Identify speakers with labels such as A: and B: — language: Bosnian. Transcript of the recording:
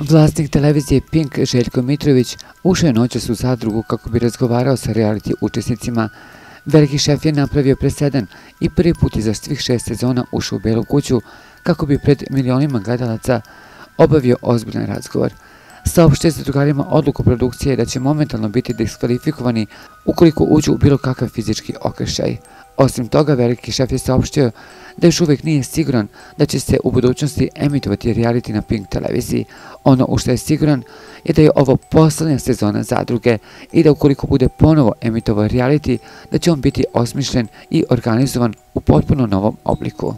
A: Vlasnik televizije Pink Željko Mitrović ušao je noćas u zadrugu kako bi razgovarao sa reality učesnicima. Veliki šef je napravio presedan i prvi put iza svih šest sezona ušao u Belu kuću kako bi pred milionima gledalaca obavio ozbiljan razgovor saopštio se drugarima odluku produkcije da će momentalno biti diskvalifikovani ukoliko uđu u bilo kakav fizički okršaj. Osim toga, veliki šef je saopštio da još uvijek nije siguran da će se u budućnosti emitovati reality na Pink televiziji. Ono u što je siguran je da je ovo poslednja sezona zadruge i da ukoliko bude ponovo emitovao reality, da će on biti osmišljen i organizovan u potpuno novom obliku.